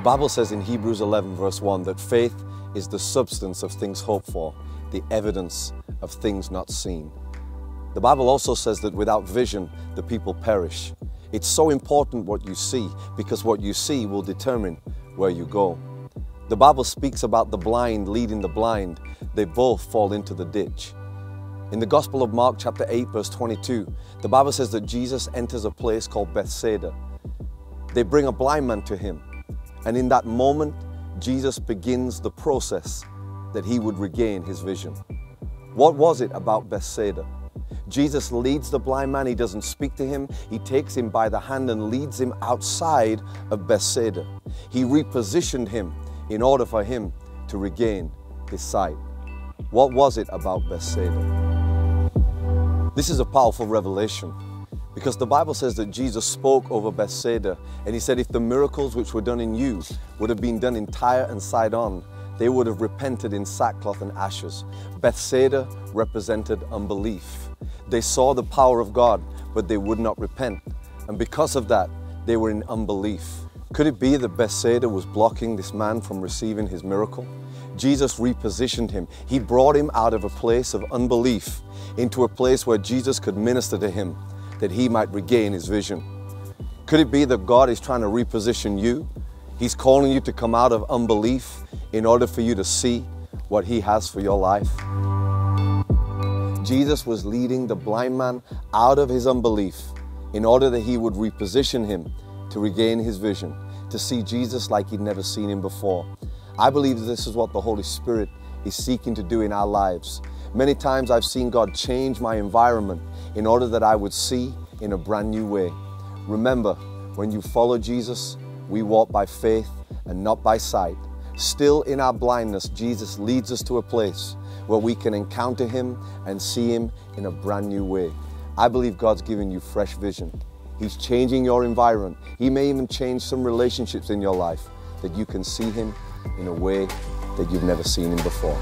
Bible says in Hebrews 11, verse 1, that faith is the substance of things hoped for, the evidence of things not seen. The Bible also says that without vision, the people perish. It's so important what you see because what you see will determine where you go. The Bible speaks about the blind leading the blind. They both fall into the ditch. In the Gospel of Mark, chapter 8, verse 22, the Bible says that Jesus enters a place called Bethsaida. They bring a blind man to him, and in that moment, Jesus begins the process that he would regain his vision. What was it about Bethsaida? Jesus leads the blind man. He doesn't speak to him. He takes him by the hand and leads him outside of Bethsaida. He repositioned him in order for him to regain his sight. What was it about Bethsaida? This is a powerful revelation because the Bible says that Jesus spoke over Bethsaida and he said, If the miracles which were done in you would have been done in Tyre and Sidon, they would have repented in sackcloth and ashes. Bethsaida represented unbelief. They saw the power of God, but they would not repent. And because of that, they were in unbelief. Could it be that Bethsaida was blocking this man from receiving his miracle? Jesus repositioned him. He brought him out of a place of unbelief into a place where Jesus could minister to him that he might regain his vision. Could it be that God is trying to reposition you? He's calling you to come out of unbelief in order for you to see what he has for your life. Jesus was leading the blind man out of his unbelief in order that he would reposition him to regain his vision, to see Jesus like he'd never seen him before. I believe this is what the Holy Spirit is seeking to do in our lives. Many times I've seen God change my environment in order that I would see in a brand new way. Remember, when you follow Jesus, we walk by faith and not by sight. Still in our blindness, Jesus leads us to a place where we can encounter Him and see Him in a brand new way. I believe God's giving you fresh vision. He's changing your environment. He may even change some relationships in your life that you can see Him in a way that you've never seen Him before.